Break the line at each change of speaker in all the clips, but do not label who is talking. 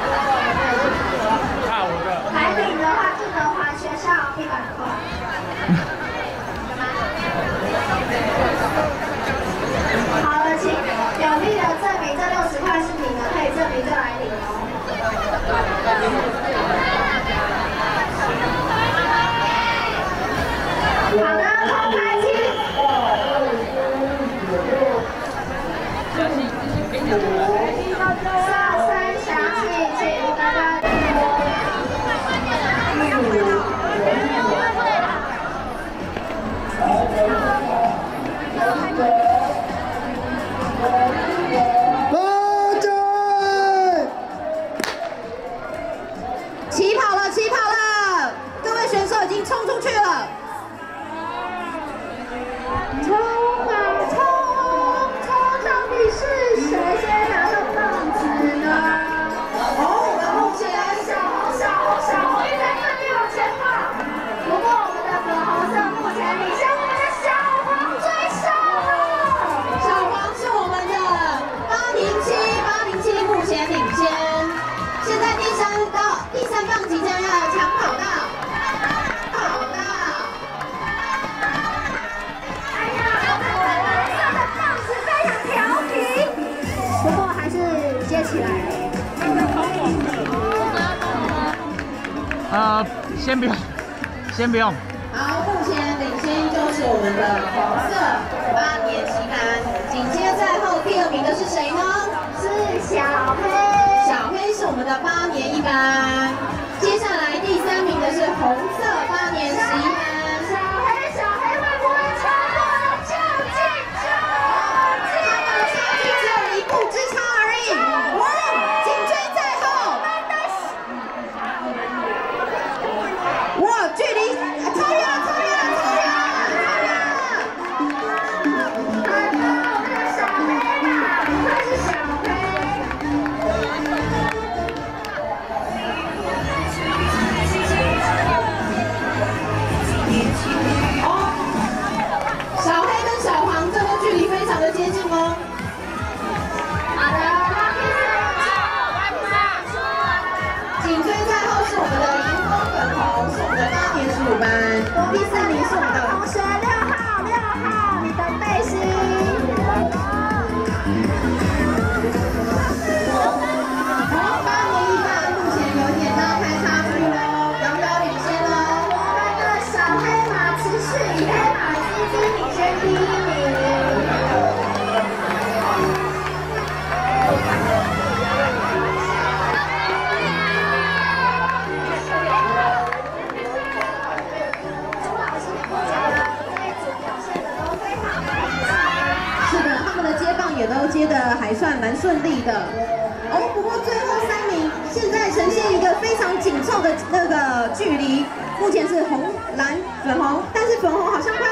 来
呃，先不用，先不用。
好，目前领先就是我们的黄色八年期班，紧接在后第二名的是谁呢？
是小黑。
小黑是我们的八年一班，是的，他们的接的还算蛮顺利的。哦，不过最后三名现在呈现一个非常紧凑的那个距离，目前是红、蓝、粉红，但是粉红好像快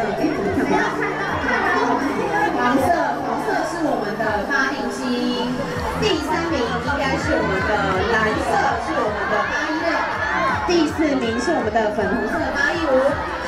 什么颜色？哎，怎么看不到？黄色，黄色是我们的八零七，第三名应该是我们的蓝色，是我们的八一六，第四名是我们的粉红色八一五。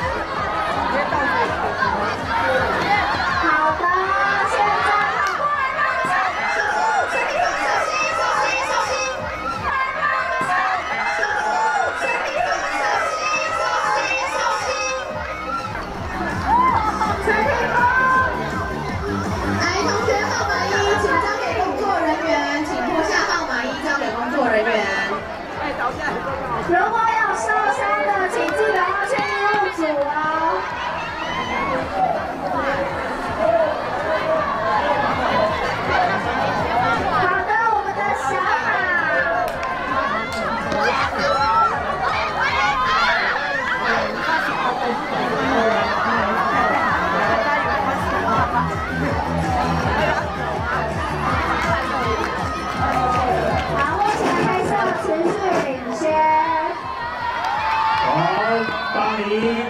你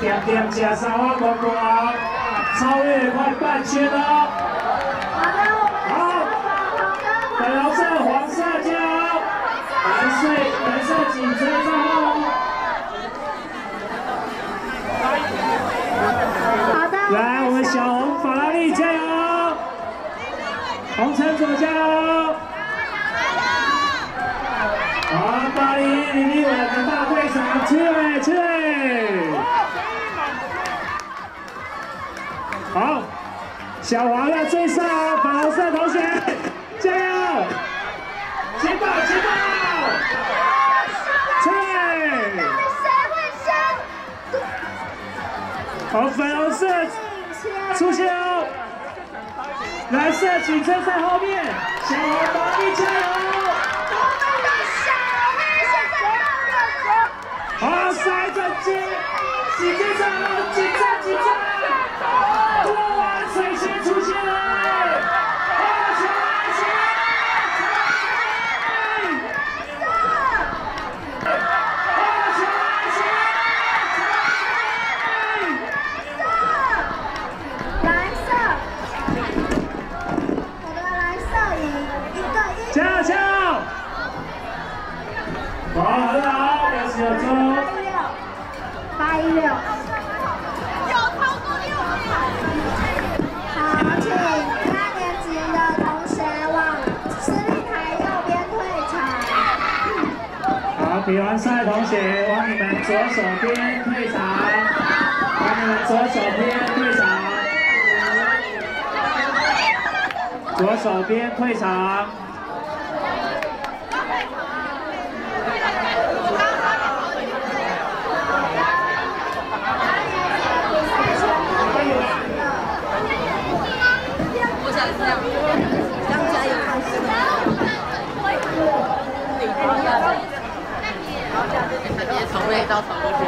点点加三万光光，超越快半圈了。
好的，我们好，
粉红色、黄色加蓝色，蓝色紧追上小黄要追上粉红色同学，加油！前跑，前跑！去！好，粉红色出现哦！蓝色紧追在后面，小黄法拉利加油！好，塞着紧，紧接着紧张紧张，比完赛的同学往你们左手边退场，往你们左手边退场，左手边退场。
接从那一道闯过去。